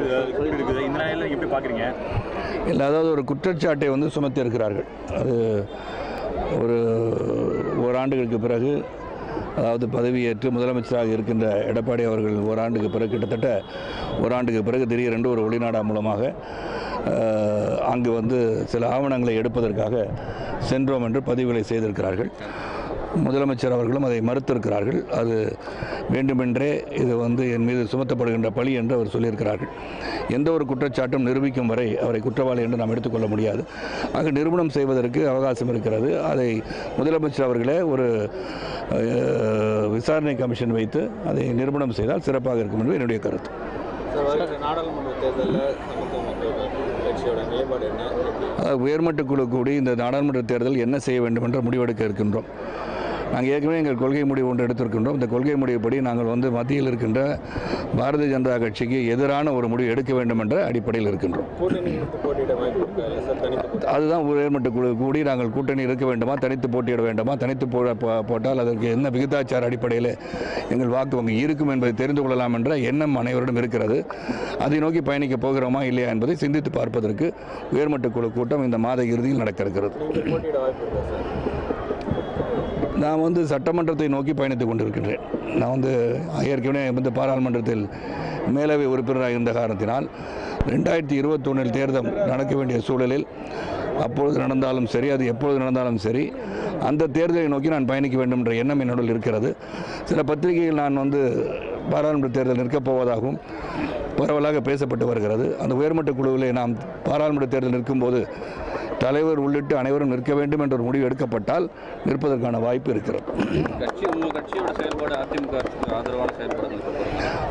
இருக்குது இந்த எப்படி பார்க்குறீங்க? இல்லை அதாவது ஒரு குற்றச்சாட்டை வந்து சுமத்தி இருக்கிறார்கள். அது ஒரு ஓராண்டுகளுக்கு பிறகு அதாவது பதவியேற்று முதலமைச்சராக இருக்கின்ற எடப்பாடி அவர்கள் ஓராண்டுக்கு பிறகு கிட்டத்தட்ட ஓராண்டுக்கு பிறகு திடீரென்று ஒரு வெளிநாடா மூலமாக அங்கு வந்து சில ஆவணங்களை எடுப்பதற்காக சென்றோம் என்று பதிவுகளை செய்திருக்கிறார்கள். முதலமைச்சர் அவர்களும் அதை மறுத்திருக்கிறார்கள். அது வேண்டுமென்றே இது வந்து என் மீது சுமத்தப்படுகின்ற பழி என்று அவர் சொல்லியிருக்கிறார்கள். எந்த ஒரு குற்றச்சாட்டும் நிரூபிக்கும் வரை அவரை குற்றவாளி என்று நாம் எடுத்துக்கொள்ள முடியாது. ஆக நிரூபணம் செய்வதற்கு அவகாசம் இருக்கிறது. அதை முதலமைச்சர் அவர்களே ஒரு விசாரணை கமிஷன் வைத்து அதை நிரூபணம் செய்தால் சிறப்பாக இருக்கும் என்று என்னுடைய கருத்து. நாடாளுமன்ற தேர்தலில் உயர்மட்ட குழு கூடி இந்த நாடாளுமன்ற தேர்தல் என்ன செய்ய வேண்டும் என்ற முடிவெடுக்க இருக்கின்றோம். நாங்கள் ஏற்கனவே எங்கள் கொள்கை முடிவு ஒன்று எடுத்திருக்கின்றோம். இந்த கொள்கை முடிவுப்படி நாங்கள் வந்து மத்தியில் இருக்கின்ற பாரதிய ஜனதா கட்சிக்கு எதிரான ஒரு முடிவு எடுக்க வேண்டும் என்ற அடிப்படையில் இருக்கின்றோம். அதுதான் உயர்மட்ட குழு கூடி நாங்கள் கூட்டணி இருக்க வேண்டுமா தனித்து போட்டியிட வேண்டுமா தனித்து போ போ- போட்டால் அதற்கு என்ன விகிதாச்சார அடிப்படையில் எங்கள் வாக்கு வங்கி இருக்கும் என்பதை தெரிந்து கொள்ளலாம் என்ற எண்ணம் அனைவரிடம் இருக்கிறது. அதை நோக்கி பயணிக்க போகிறோமா இல்லையா என்பதை சிந்தித்து பார்ப்பதற்கு உயர்மட்ட குழு கூட்டம் இந்த மாத இறுதியில் நடக்க இருக்கிறது. நான் வந்து சட்டமன்றத்தை நோக்கி பயணித்துக் கொண்டிருக்கின்றேன். நான் வந்து ஏற்கனவே வந்து பாராளுமன்றத்தில் மேலவை உறுப்பினராக இருந்த காரணத்தினால் ரெண்டாயிரத்தி இருபத்தொன்னில் தேர்தல் நடக்க வேண்டிய சூழலில் அப்பொழுது நடந்தாலும் சரி அது எப்பொழுது நடந்தாலும் சரி அந்த தேர்தலை நோக்கி நான் பயணிக்க வேண்டும் என்ற எண்ணம் என்னுடன் இருக்கிறது. சில பத்திரிகைகள் நான் வந்து பாராளுமன்ற தேர்தல் நிற்கப் போவதாகவும் பரவலாக பேசப்பட்டு வருகிறது. அந்த உயர்மட்ட குழுவிலே நாம் பாராளுமன்ற தேர்தல் நிற்கும்போது தலைவர் உள்ளிட்டு அனைவரும் நிற்க வேண்டும் என்ற ஒரு முடிவு எடுக்கப்பட்டால் நிற்பதற்கான வாய்ப்பு இருக்கிறது.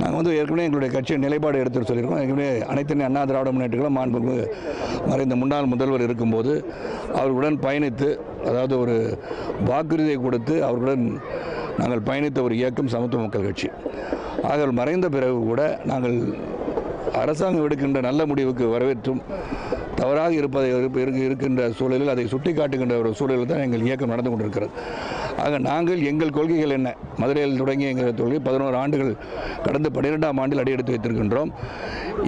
நாங்கள் வந்து ஏற்கனவே எங்களுடைய கட்சியின் நிலைப்பாடு எடுத்து சொல்லியிருக்கோம். ஏற்கனவே அனைத்து அண்ணா திராவிட முன்னேற்றங்களும் மாண்புமிகு மறைந்த முன்னாள் முதல்வர் இருக்கும்போது அவர்களுடன் பயணித்து அதாவது ஒரு வாக்குறுதியை கொடுத்து அவர்களுடன் நாங்கள் பயணித்த ஒரு இயக்கம் சமத்துவ மக்கள் கட்சி. ஆக மறைந்த பிறகு கூட நாங்கள் அரசாங்கம் எடுக்கின்ற நல்ல முடிவுக்கு வரவேற்றும் தவறாக இருப்பதை இருக்கின்ற சூழலில் அதை சுட்டி காட்டுகின்ற ஒரு சூழலில் தான் எங்கள் இயக்கம் நடந்து கொண்டிருக்கிறது. ஆக நாங்கள் எங்கள் கொள்கைகள் என்ன? மதுரையில் தொடங்கிய எங்கள் தொழில் பதினோரு ஆண்டுகள் கடந்த பன்னிரெண்டாம் ஆண்டில் அடியெடுத்து வைத்திருக்கின்றோம்.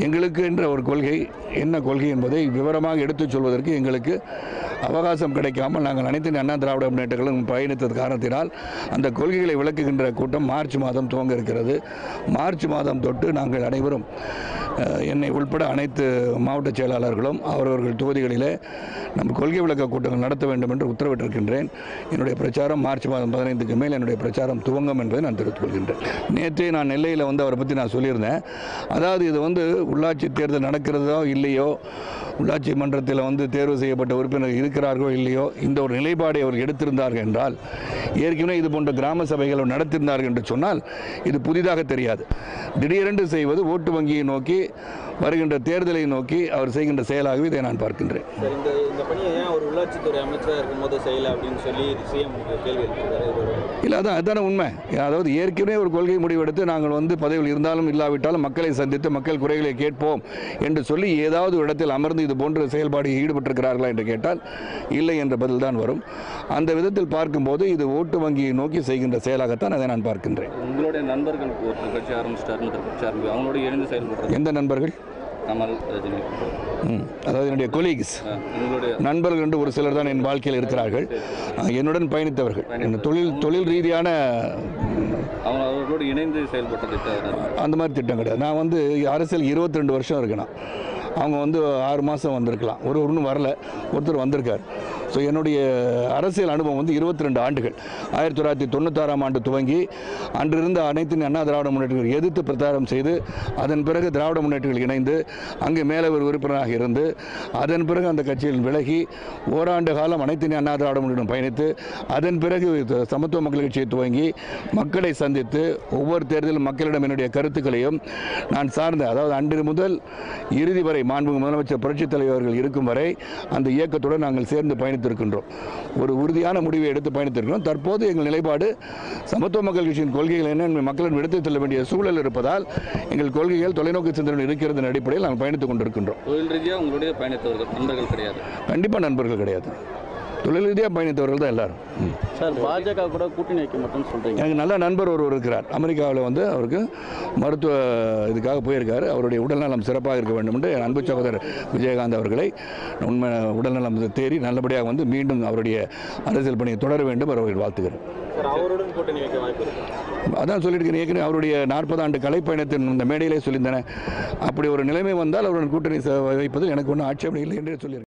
எங்களுக்கு என்ற ஒரு கொள்கை என்ன கொள்கை என்பதை விவரமாக எடுத்துச் சொல்வதற்கு எங்களுக்கு அவகாசம் கிடைக்காமல் நாங்கள் அனைத்து அண்ணா திராவிட முன்னேற்றங்களும் பயணித்தது காரணத்தினால் அந்த கொள்கைகளை விளக்குகின்ற கூட்டம் மார்ச் மாதம் துவங்க இருக்கிறது. மார்ச் மாதம் தொட்டு நாங்கள் அனைவரும் என்னை உள்பட அனைத்து மாவட்ட செயலாளர்களும் அவரவர்கள் தொகுதிகளில் நம்ம கொள்கை விளக்க கூட்டங்கள் நடத்த வேண்டும் என்று உத்தரவிட்டிருக்கின்றேன். என்னுடைய பிரச்சாரம் மார்ச் மாதம் பதினைந்துக்கு மேல் என்னுடைய பிரச்சாரம் துவங்கும் என்பதை நான் தெரிவித்துக் கொள்கின்றேன். நேற்றே நான் நெல்லையில் வந்து அவரை பற்றி நான் சொல்லியிருந்தேன். அதாவது இது வந்து உள்ளாட்சி தேர்தல் நடக்கிறதோ இல்லையோ உள்ளாட்சி மன்றத்தில் வந்து தேர்வு செய்யப்பட்ட உறுப்பினர் இருக்கிறார்களோ இல்லையோ இந்த ஒரு நிலைப்பாடை அவர் எடுத்திருந்தார்கள் என்றால் ஏற்கனவே இது போன்ற கிராம சபைகளை நடத்திருந்தார்கள் என்று சொன்னால் இது புதிதாக தெரியாது. திடீரென்று செய்வது ஓட்டு வங்கியை நோக்கி வருகின்ற தேர்தலை நோக்கி அவர் செய்கின்ற செயலாகவே இதை நான் பார்க்கின்றேன். இந்த பணியை ஏன் ஒரு உள்ளாட்சித்துறை அமைச்சராக இருக்கும்போது செய்யலை அப்படின்னு சொல்லி சிஎம் கேள்வி ஒரு இல்லை அதான் அதுதானே உண்மை. அதாவது ஏற்கனவே ஒரு கொள்கை முடிவெடுத்து நாங்கள் வந்து பதவியில் இருந்தாலும் இல்லாவிட்டாலும் மக்களை சந்தித்து மக்கள் குறைகளை கேட்போம் என்று சொல்லி ஏதாவது ஒரு இடத்தில் அமர்ந்து இது போன்ற செயல்பாடு ஈடுபட்டிருக்கிறார்களா என்று கேட்டால் இல்லை என்ற பதில் தான் வரும். அந்த விதத்தில் பார்க்கும்போது இது ஓட்டு வங்கியை நோக்கி செய்கின்ற செயலாகத்தான் அதை நான் பார்க்கின்றேன். உங்களுடைய நண்பர்கள் ஒருத்தர் கட்சி ஆரம்பிச்சிட்டாரு இன்னொருத்தர் கட்சி ஆரம்பி அவங்களோட இணைந்து செயல்படுறது. எந்த நண்பர்கள்? கமல் ரஜினி. அதாவது என்னுடைய கொலீக்ஸ் நண்பர்கள் என்று ஒரு சிலர் தான் என் வாழ்க்கையில் இருக்கிறார்கள். என்னுடன் பயணித்தவர்கள். இந்த தொழில் தொழில் ரீதியான அவர்களோடு இணைந்து செயல்பட்டதை தவிர அந்த மாதிரி திட்டம் கிடையாது. நான் வந்து அரசியல் 22 வருஷம் இருக்கேன். அவங்க வந்து ஆறு மாதம் வந்திருக்கலாம். ஒரு ஒன்றும் வரல. ஒருத்தர் வந்திருக்கார். ஸோ என்னுடைய அரசியல் அனுபவம் வந்து 22 ஆண்டுகள். ஆயிரத்தி தொள்ளாயிரத்தி தொண்ணூத்தாறாம் ஆண்டு துவங்கி அன்றிருந்த அனைத்து அண்ணா திராவிட முன்னேற்றங்கள் எதிர்த்து பிரச்சாரம் செய்து அதன் பிறகு திராவிட முன்னேற்றங்கள் இணைந்து அங்கே மேலே ஒரு உறுப்பினராக இருந்து அதன் பிறகு அந்த கட்சியில் விலகி ஓராண்டு காலம் அனைத்து அண்ணா திராவிட முன்னேற்றம் பயணித்து அதன் பிறகு சமத்துவ மக்கள் கட்சியை துவங்கி மக்களை சந்தித்து ஒவ்வொரு தேர்தலும் மக்களிடம் என்னுடைய கருத்துக்களையும் நான் சார்ந்த அதாவது அன்று முதல் இறுதி வரை மாண்பு முதலமைச்சர் புரட்சித் தலைவர்கள் இருக்கும் வரை அந்த இயக்கத்துடன் நாங்கள் சேர்ந்து பயணித்திருக்கின்றோம். ஒரு உறுதியான முடிவை எடுத்து பயணித்திருக்கிறோம். தற்போது எங்கள் நிலைப்பாடு சமத்துவ மக்கள் கட்சியின் கொள்கைகள் என்ன மக்களிடம் எடுத்துச் செல்ல வேண்டிய சூழல் இருப்பதால் எங்கள் கொள்கைகள் தொலைநோக்கு சிந்தனை இருக்கிறது அடிப்படையில் நாங்கள் பயணித்துக் கொண்டிருக்கின்றோம். தொழில் ரீதியாக உங்களுடைய பயணித்தவர்கள் நண்பர்கள் கிடையாது. கண்டிப்பாக நண்பர்கள் கிடையாது. தொழில் ரீதியாக பயணித்தவர்கள் தான் எல்லாரும். சார் பாஜக கூட கூட்டணி வைக்க மாட்டோம்னு சொல்றீங்க. எனக்கு நல்ல நண்பர் ஒருவர் இருக்கிறார். அமெரிக்காவில் வந்து அவருக்கு மருத்துவ இதுக்காக போயிருக்காரு. அவருடைய உடல்நலம் சிறப்பாக இருக்க வேண்டும் என்று என் அன்பு சகோதரர் விஜயகாந்த் அவர்களை உண்மை உடல்நலம் தேறி நல்லபடியாக வந்து மீண்டும் அவருடைய அரசியல் பணியை தொடர வேண்டும் அவர்கள் வாழ்த்துகிறேன். அதான் சொல்லியிருக்கேன் ஏற்கனவே அவருடைய நாற்பது ஆண்டு கலைப்பயணத்தின் இந்த மேடையிலே சொல்லியிருந்தேன். அப்படி ஒரு நிலைமை வந்தால் அவருடன் கூட்டணி வைப்பதில் எனக்கு ஒன்றும் ஆட்சேபனை இல்லை என்று சொல்லியிருக்கேன்.